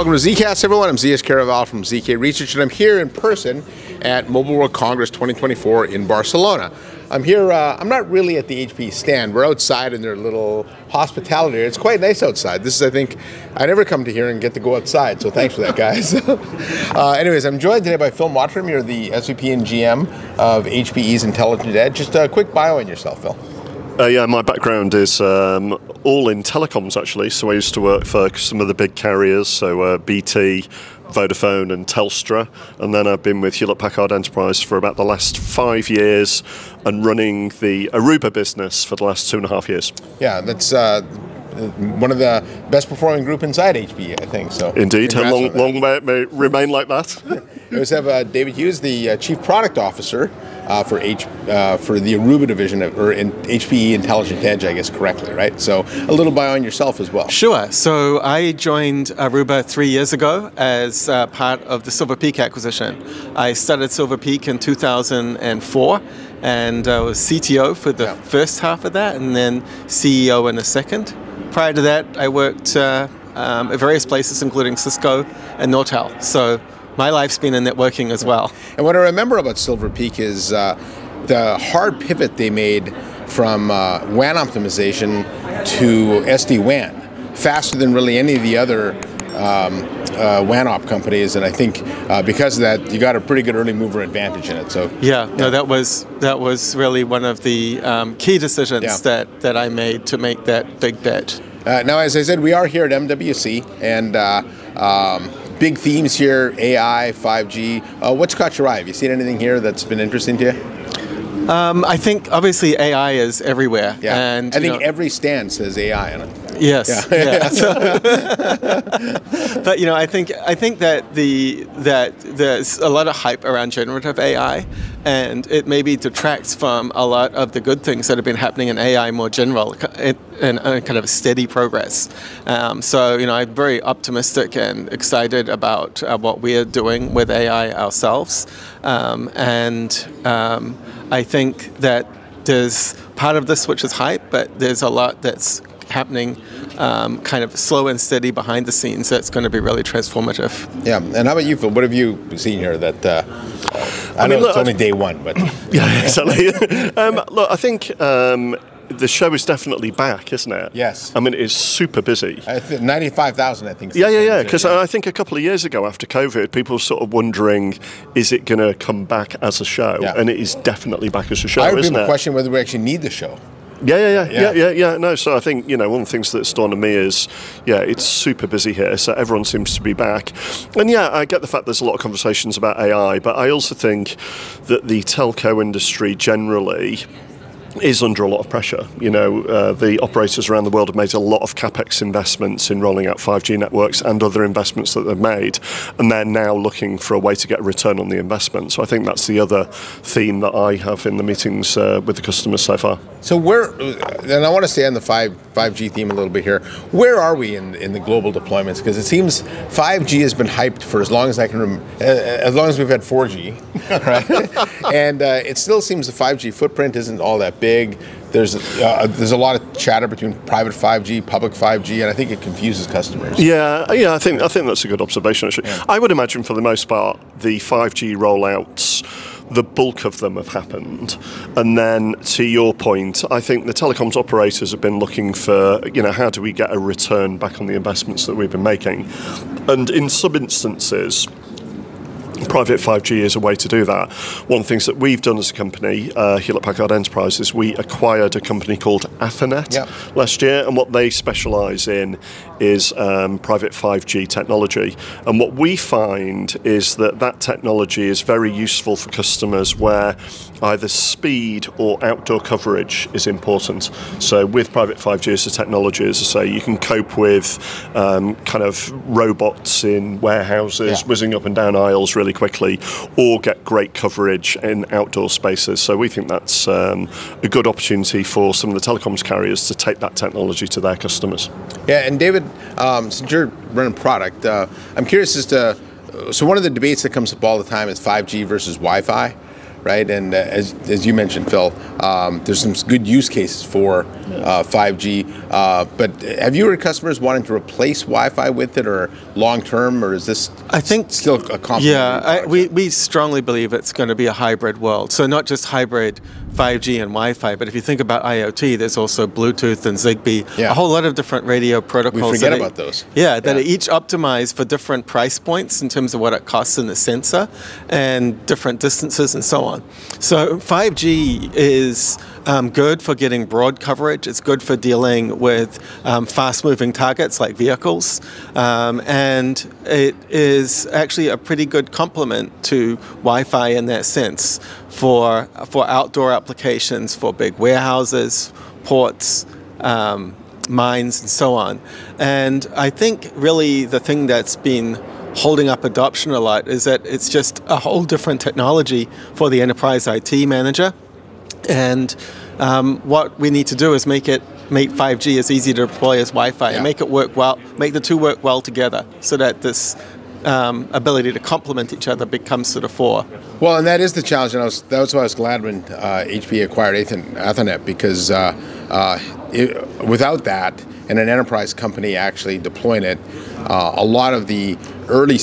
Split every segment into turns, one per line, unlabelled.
Welcome to ZKast, everyone. I'm Zeus Kerravala from ZK Research, and I'm here in person at Mobile World Congress 2024 in Barcelona. I'm here, uh, I'm not really at the HP stand. We're outside in their little hospitality area. It's quite nice outside. This is, I think, I never come to here and get to go outside, so thanks for that, guys. uh, anyways, I'm joined today by Phil Mottram. You're the SVP and GM of HPE's Intelligent Edge. Just a quick bio on yourself, Phil.
Uh, yeah, my background is um, all in telecoms actually. So I used to work for some of the big carriers, so uh, BT, Vodafone, and Telstra. And then I've been with Hewlett Packard Enterprise for about the last five years and running the Aruba business for the last two and a half years.
Yeah, that's. Uh, one of the best performing group inside HPE, I think. So
indeed, how long, long may it may remain like that?
we also have uh, David Hughes, the uh, chief product officer uh, for H uh, for the Aruba division of, or in HPE Intelligent Edge, I guess correctly, right? So a little bio on yourself as well.
Sure. So I joined Aruba three years ago as uh, part of the Silver Peak acquisition. I started Silver Peak in 2004 and I was CTO for the yeah. first half of that, and then CEO in the second. Prior to that, I worked uh, um, at various places, including Cisco and Nortel. So my life's been in networking as well.
And what I remember about Silver Peak is uh, the hard pivot they made from uh, WAN optimization to SD WAN, faster than really any of the other um, uh, WAN op companies, and I think uh, because of that, you got a pretty good early mover advantage in it. So
yeah, yeah. no, that was that was really one of the um, key decisions yeah. that that I made to make that big bet.
Uh, now, as I said, we are here at MWC, and uh, um, big themes here AI, 5G. Uh, what's caught your eye? Have you seen anything here that's been interesting to you?
Um, I think obviously AI is everywhere.
Yeah. And, I think know, every stand says AI on it.
Yes. Yeah. yeah. but you know, I think I think that the that there's a lot of hype around generative AI, and it maybe detracts from a lot of the good things that have been happening in AI more general and kind of steady progress. Um, so you know, I'm very optimistic and excited about uh, what we are doing with AI ourselves, um, and um, I think that there's part of this which is hype, but there's a lot that's happening um, kind of slow and steady behind the scenes that's going to be really transformative.
Yeah, and how about you, Phil? What have you seen here that uh, I, I mean, know look, it's only day one, but
yeah, exactly. um, look, I think um, the show is definitely back, isn't it?
Yes.
I mean, it's super busy.
Th- 95,000, I think.
Yeah, yeah, yeah. Because I think a couple of years ago after COVID, people were sort of wondering, is it going to come back as a show? Yeah. And it is definitely back as a show, I
would
isn't
it? question whether we actually need the show.
Yeah, yeah, yeah, yeah, yeah, yeah, No, so I think you know one of the things that's dawned on me is, yeah, it's super busy here. So everyone seems to be back, and yeah, I get the fact there's a lot of conversations about AI, but I also think that the telco industry generally is under a lot of pressure. You know, uh, the operators around the world have made a lot of capex investments in rolling out 5G networks and other investments that they've made, and they're now looking for a way to get a return on the investment. So I think that's the other theme that I have in the meetings uh, with the customers so far.
So where, and I want to stay on the 5 5G theme a little bit here. Where are we in in the global deployments? Because it seems 5G has been hyped for as long as I can remember, uh, as long as we've had 4G, right? and uh, it still seems the 5G footprint isn't all that big. There's uh, there's a lot of chatter between private 5G, public 5G, and I think it confuses customers.
Yeah, yeah, I think I think that's a good observation. Actually, yeah. I would imagine for the most part the 5G rollouts the bulk of them have happened. And then, to your point, I think the telecoms operators have been looking for, you know, how do we get a return back on the investments that we've been making? And in some instances, private 5G is a way to do that. One of the things that we've done as a company, uh, Hewlett Packard Enterprise, is we acquired a company called Athonet yep. last year, and what they specialise in is um, private 5G technology. And what we find is that that technology is very useful for customers where either speed or outdoor coverage is important. So with private 5G as a technology, as I say, you can cope with um, kind of robots in warehouses yeah. whizzing up and down aisles really quickly, or get great coverage in outdoor spaces. So we think that's um, a good opportunity for some of the telecoms carriers to take that technology to their customers.
Yeah, and David, um, since you're running product, uh, I'm curious as to so one of the debates that comes up all the time is 5G versus Wi-Fi right? And uh, as, as you mentioned, Phil, um, there's some good use cases for uh, 5G. Uh, but have you heard customers wanting to replace Wi-Fi with it, or long term, or is this?
I think
still a complementary.
Yeah, I, we we strongly believe it's going to be a hybrid world. So not just hybrid 5G and Wi-Fi, but if you think about IoT, there's also Bluetooth and Zigbee,
Yeah.
a whole lot of different radio protocols.
We forget
that are-
about those.
Yeah, that
Yeah.
are each optimized for different price points in terms of what it costs in the sensor and different distances and so on. So 5G is um, good for getting broad coverage. It's good for dealing with um, fast-moving targets like vehicles, um, and it is actually a pretty good complement to Wi-Fi in that sense for for outdoor applications, for big warehouses, ports. Um, mines and so on. And I think really the thing that's been holding up adoption a lot is that it's just a whole different technology for the enterprise IT manager. And um, what we need to do is make it make 5G as easy to deploy as Wi-Fi
Yeah.
and make it work well, make the two work well together, so that this um, ability to complement each other becomes sort of fore.
Well, and that is the challenge, and I was, that was why I was glad when uh, HP acquired Athen- Athonet because uh, uh, it, without that, and an enterprise company actually deploying it, uh, a lot of the early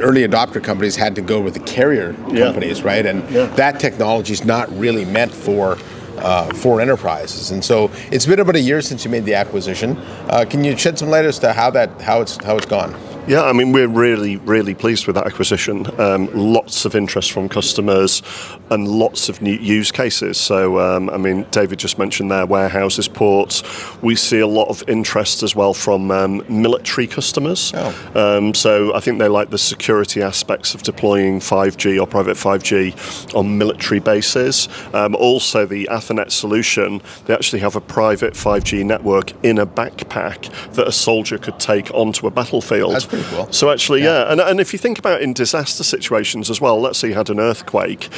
early adopter companies had to go with the carrier
Yeah.
companies, right? And
Yeah.
that technology is not really meant for. Uh, for enterprises, and so it's been about a year since you made the acquisition. Uh, can you shed some light as to how that how it's how it's gone?
Yeah, I mean, we're really, really pleased with that acquisition. Um, lots of interest from customers and lots of new use cases. So, um, I mean, David just mentioned there warehouses, ports. We see a lot of interest as well from um, military customers.
Oh.
Um, so, I think they like the security aspects of deploying 5G or private 5G on military bases. Um, also, the Athonet solution, they actually have a private 5G network in a backpack that a soldier could take onto a battlefield.
That's pretty cool.
So actually, yeah, And, and if you think about in disaster situations as well, let's say you had an earthquake.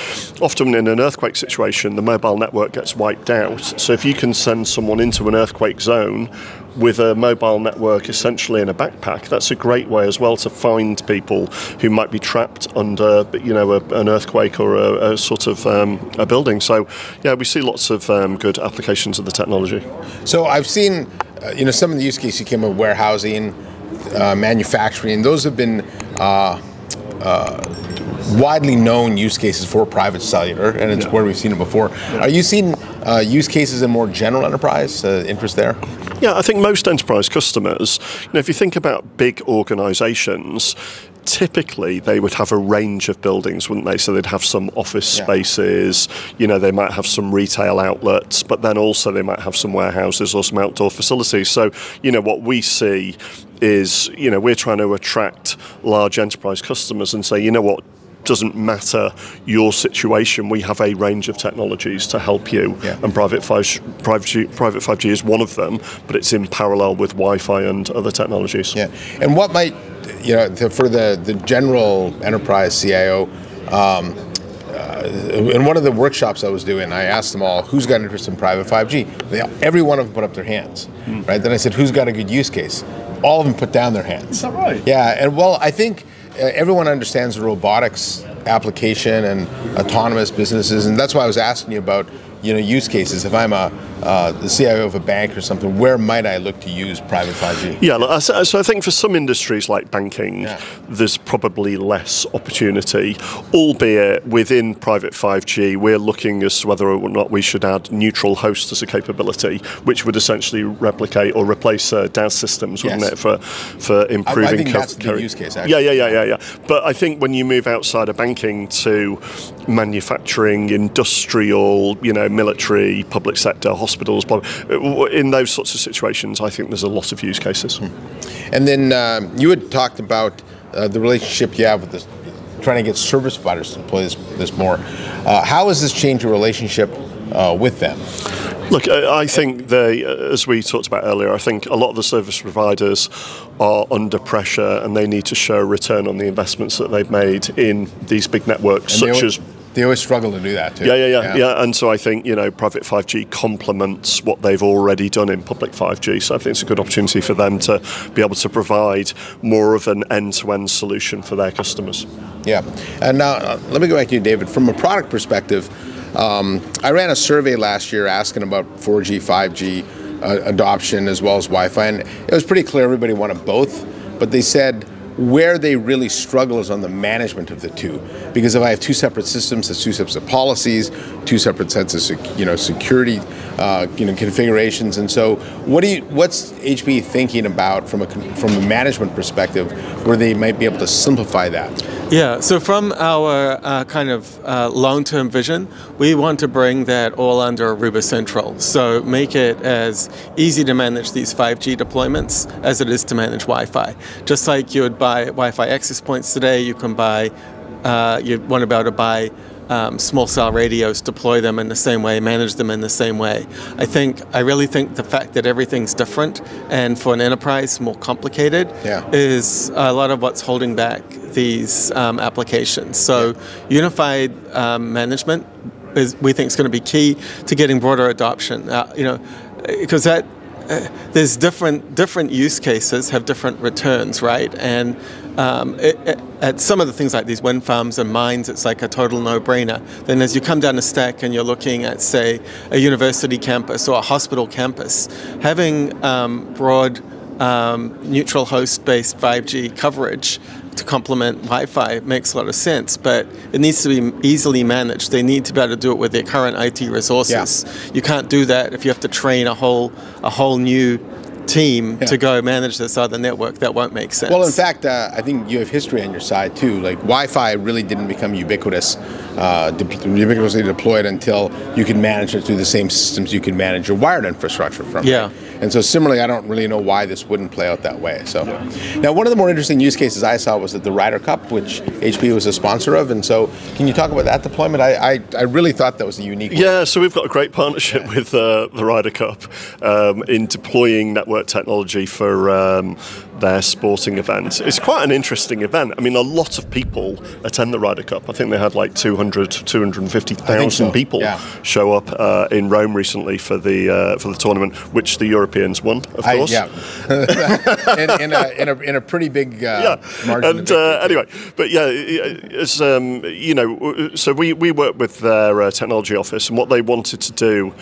Often in an earthquake situation, the mobile network gets wiped out. So if you can send someone into an earthquake zone with a mobile network essentially in a backpack, that's a great way as well to find people who might be trapped under, you know, a, an earthquake or a, a sort of um, a building. So yeah, we see lots of um, good applications of the technology.
So I've seen, uh, you know, some of the use cases came with warehousing, uh, manufacturing. And those have been uh, uh, widely known use cases for private cellular, and it's
Yeah.
where we've seen it before. Are you seeing uh, use cases in more general enterprise uh, interest there?
Yeah, I think most enterprise customers, you know, if you think about big organizations, typically they would have a range of buildings, wouldn't they? So they'd have some office
Yeah.
spaces, you know, they might have some retail outlets, but then also they might have some warehouses or some outdoor facilities. So, you know, what we see is, you know, we're trying to attract large enterprise customers and say, you know what, doesn't matter your situation. We have a range of technologies to help you,
Yeah.
and private 5G, private, G, private 5G is one of them, but it's in parallel with Wi-Fi and other technologies.
Yeah. And what might, you know, for the, the general enterprise CIO, um, uh, in one of the workshops I was doing, I asked them all, who's got interest in private 5G? They, every one of them put up their hands, right? Then I said, who's got a good use case? All of them put down their hands. Is
that right?
Yeah, and well, I think uh, everyone understands the robotics application and autonomous businesses, and that's why I was asking you about, you know, use cases. If I'm a uh, the CIO of a bank or something, where might I look to use private 5G?
Yeah, look, so so I think for some industries like banking,
Yeah.
there's probably less opportunity, albeit within private 5G, we're looking as to whether or not we should add neutral host as a capability, which would essentially replicate or replace uh, DAS systems, wouldn't
Yes.
it, for, for improving
think
co-
that's the use case,
Yeah,
actually.
yeah, yeah, yeah, yeah. But I think when you move outside of banking to manufacturing, industrial, you know, military, public sector, hospitals, blah- in those sorts of situations, I think there's a lot of use cases.
And then um, you had talked about uh, the relationship you have with this, trying to get service providers to deploy this, this more. Uh, how has this changed your relationship uh, with them?
Look, I think they, uh, as we talked about earlier, I think a lot of the service providers are under pressure and they need to show a return on the investments that they've made in these big networks,
And
such as
they always struggle to do that too.
Yeah, yeah, yeah, yeah, And so I think you know private 5G complements what they've already done in public 5G. So I think it's a good opportunity for them to be able to provide more of an end-to-end solution for their customers.
Yeah, and now uh, let me go back to you, David. From a product perspective, um, I ran a survey last year asking about 4G, 5G uh, adoption as well as Wi-Fi, and it was pretty clear everybody wanted both. But they said where they really struggle is on the management of the two, because if I have two separate systems, that's two separate policies, two separate sets of you know security, uh, you know configurations, and so what do you what's HPE thinking about from a from a management perspective, where they might be able to simplify that?
Yeah, so from our uh, kind of uh, long term vision, we want to bring that all under Aruba Central. So make it as easy to manage these 5G deployments as it is to manage Wi Fi. Just like you would buy Wi Fi access points today, you can buy, uh, you want to be able to buy um, small cell radios, deploy them in the same way, manage them in the same way. I think I really think the fact that everything's different and for an enterprise more complicated
yeah.
is a lot of what's holding back these um, applications. So unified um, management is we think is going to be key to getting broader adoption. Uh, you know, because that uh, there's different different use cases have different returns, right? And um, it, it, at some of the things like these wind farms and mines, it's like a total no-brainer. Then as you come down the stack and you're looking at, say, a university campus or a hospital campus, having um, broad um, neutral host-based 5G coverage to complement Wi-Fi makes a lot of sense, but it needs to be easily managed. They need to be able to do it with their current IT resources.
Yeah.
You can't do that if you have to train a whole a whole new team
Yeah.
to go manage this other network. That won't make sense.
Well, in fact, uh, I think you have history on your side too. Like Wi-Fi really didn't become ubiquitous, uh, de- ubiquitously deployed until you could manage it through the same systems you could manage your wired infrastructure from.
Yeah.
right? And so similarly, I don't really know why this wouldn't play out that way. So now, one of the more interesting use cases I saw was at the Ryder Cup, which HP was a sponsor of. And so, can you talk about that deployment? I I, I really thought that was a unique. one.
Yeah, so we've got a great partnership with uh, the Ryder Cup um, in deploying network technology for um, their sporting event. It's quite an interesting event. I mean, a lot of people attend the Ryder Cup. I think they had like 200, 250,000
so,
people
yeah.
show up uh, in Rome recently for the uh, for the tournament, which the Europeans won, of
I,
course.
yeah, in, in, a, in, a, in a pretty big uh,
yeah.
margin.
And uh, anyway, but yeah, it's um, you know, so we we worked with their uh, technology office, and what they wanted to do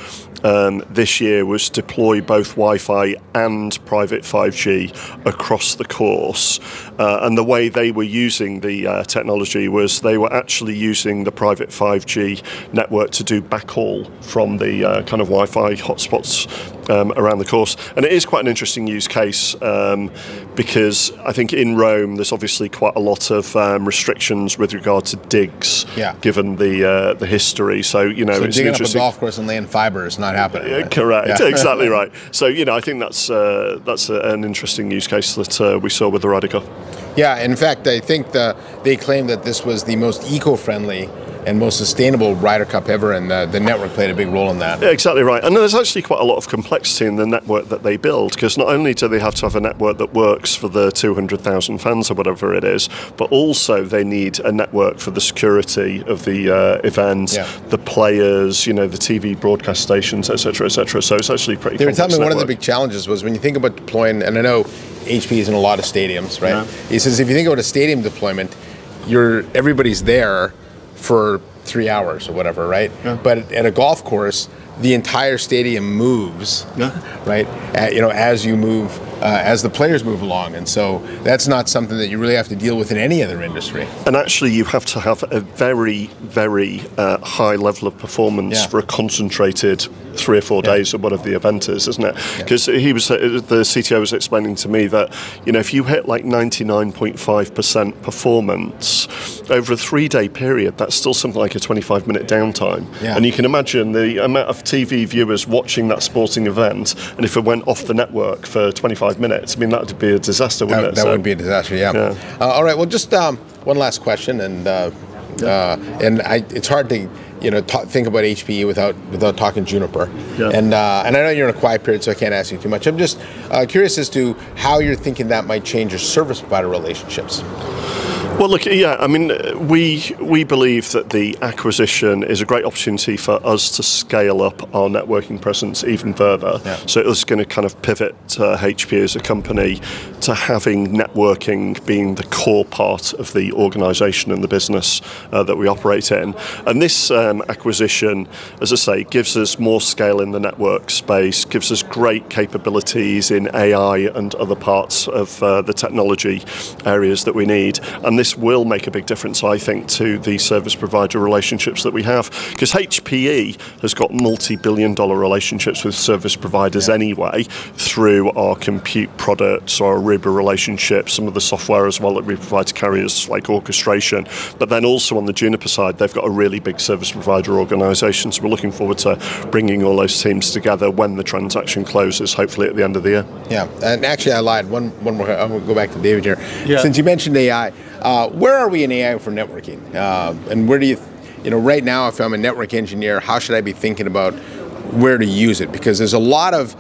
um, this year was deploy both Wi-Fi and private 5G across the course. Uh, and the way they were using the uh, technology was they were actually using the private 5G network to do backhaul from the uh, kind of Wi-Fi hotspots um, around the course. And it is quite an interesting use case um, because I think in Rome there's obviously quite a lot of um, restrictions with regard to digs,
Yeah.
given the uh, the history. So you know,
So
it's
digging up a golf course and laying fiber is not happening.
Yeah,
right?
correct.
Yeah.
Exactly right. So you know, I think that's uh, that's a, an interesting use case that uh, we saw with the Cup.
Yeah, in fact, I think the, they claim that this was the most eco-friendly and most sustainable Ryder Cup ever, and the, the network played a big role in that.
Yeah, exactly right. And there's actually quite a lot of complexity in the network that they build because not only do they have to have a network that works for the 200,000 fans or whatever it is, but also they need a network for the security of the uh, event,
Yeah.
the players, you know, the TV broadcast stations, etc., etc. So it's actually pretty.
They were telling me one of the big challenges was when you think about deploying, and I know HP is in a lot of stadiums, right?
Yeah.
He says if you think about a stadium deployment, you're everybody's there for three hours or whatever, right? But at a golf course, the entire stadium moves, right? Uh, you know, as you move, as the players move along, and so that's not something that you really have to deal with in any other industry.
And actually, you have to have a very, very uh, high level of performance
Yeah.
for a concentrated three or four
Yeah.
days of whatever the event is, isn't it? Because he was uh, the CTO was explaining to me that you know if you hit like ninety nine point five percent performance over a three day period, that's still something like a twenty five minute downtime.
Yeah.
And you can imagine the amount of TV viewers watching that sporting event, and if it went off the network for twenty five minutes, I mean that would be a disaster, wouldn't
That,
it?
that
So-
would be a disaster. Yeah.
Yeah.
Uh, all right. Well, just um, one last question, and uh, uh, and I, it's hard to you know think about HPE without without talking Juniper.
Yeah.
And uh, and I know you're in a quiet period, so I can't ask you too much. I'm just uh, curious as to how you're thinking that might change your service provider relationships.
Well, look, yeah, I mean, we we believe that the acquisition is a great opportunity for us to scale up our networking presence even further. Yeah. So it's going to kind of pivot uh, HP as a company to having networking being the core part of the organisation and the business uh, that we operate in. And this um, acquisition, as I say, gives us more scale in the network space, gives us great capabilities in AI and other parts of uh, the technology areas that we need. And this will make a big difference, I think, to the service provider relationships that we have. Because HPE has got multi billion dollar relationships with service providers yeah. anyway through our compute products, our Aruba relationships, some of the software as well that we provide to carriers like orchestration. But then also on the Juniper side, they've got a really big service provider organisation. So we're looking forward to bringing all those teams together when the transaction closes, hopefully at the end of the year.
Yeah, and actually I lied. One, one more. I'm going to go back to David here. Yeah. Since you mentioned AI, uh, where are we in AI for networking? Uh, and where do you, you know, right now, if I'm a network engineer, how should I be thinking about where to use it? Because there's a lot of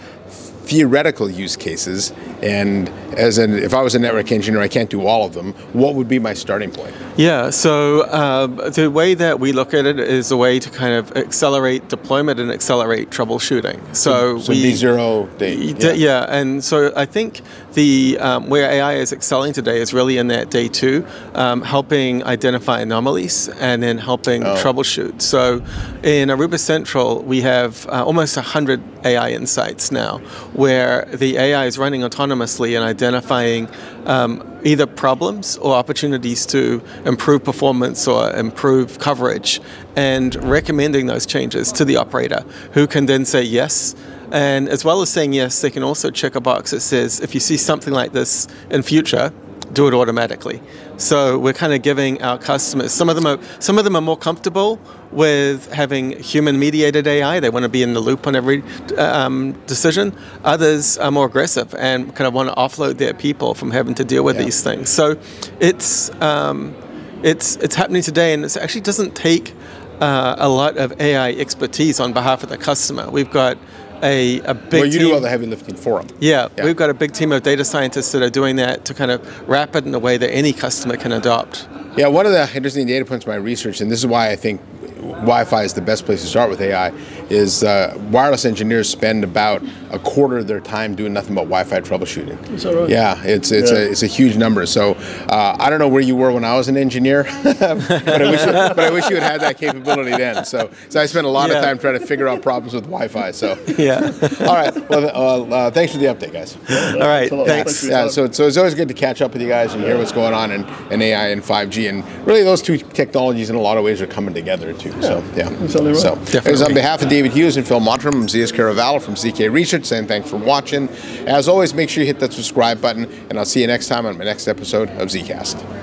theoretical use cases and as an if I was a network engineer I can't do all of them what would be my starting point
yeah so um, the way that we look at it is a way to kind of accelerate deployment and accelerate troubleshooting so,
so we
zero day yeah. yeah. and so I think the um, where AI is excelling today is really in that day two um, helping identify anomalies and then helping oh. troubleshoot so in Aruba Central we have uh, almost 100 AI insights now where the AI is running autonomously and identifying um, either problems or opportunities to improve performance or improve coverage and recommending those changes to the operator who can then say yes. And as well as saying yes, they can also check a box that says if you see something like this in future, do it automatically. So we're kind of giving our customers some of them are some of them are more comfortable with having human mediated AI. They want to be in the loop on every um, decision. Others are more aggressive and kind of want to offload their people from having to deal with yeah. these things. So it's um, it's it's happening today, and it actually doesn't take uh, a lot of AI expertise on behalf of the customer. We've got a, a big
Well, you
team.
do all the heavy lifting for them.
Yeah, yeah, we've got a big team of data scientists that are doing that to kind of wrap it in a way that any customer can adopt.
Yeah, one of the interesting data points of my research, and this is why I think Wi-Fi is the best place to start with AI, is uh, wireless engineers spend about a quarter of their time doing nothing but Wi-Fi troubleshooting.
Is that right?
Yeah, it's it's yeah. a it's a huge number. So uh, I don't know where you were when I was an engineer, but, I wish you, but I wish you had had that capability then. So so I spent a lot yeah. of time trying to figure out problems with Wi-Fi. So
yeah.
All right. Well, uh, uh, thanks for the update, guys.
All right. Thanks.
Yeah. So so it's always good to catch up with you guys and hear what's going on in, in AI and 5G, and really those two technologies in a lot of ways are coming together too. So yeah.
Right.
So on behalf of David Hughes and Phil Mottram, I'm Kerravala from ZK Research saying thanks for watching. As always, make sure you hit that subscribe button, and I'll see you next time on my next episode of ZKast.